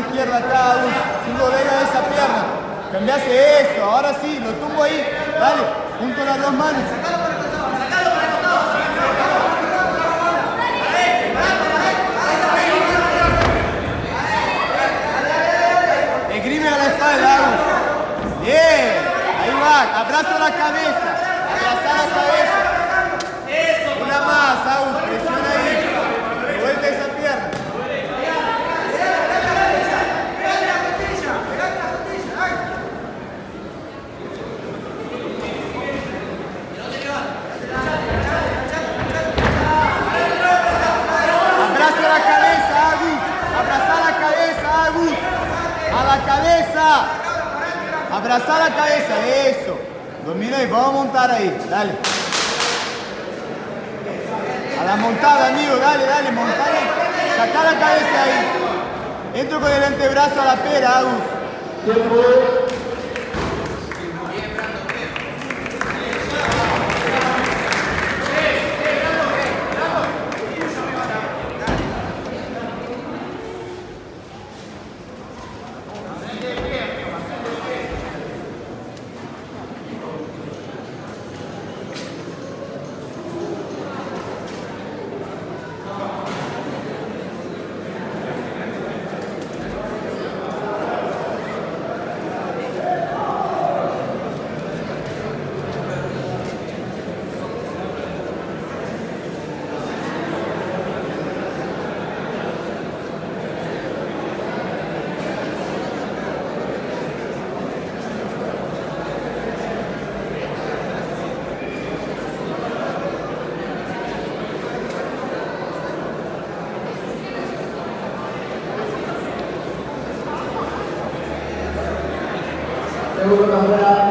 izquierda acá, Agus. Leg a esa pierna. Cambiase eso, ahora sí, lo tumbo ahí. Dale, junto las dos manos. Esgrime a la espalda, Agus. Bien, ahí va, abraza la cabeza, abraza la cabeza. Una más, Agus, presiona ahí. Vuelve esa pierna. Abraza la cabeza, Agus. Abraza la cabeza, Agus. A la cabeza. Abraza la cabeza, eso. Domina ahí, vamos a montar ahí. Dale. A la montada, amigo, dale, dale, montar ahí. Saca la cabeza ahí. Entro con el antebrazo a la pera, Agus. Eu vou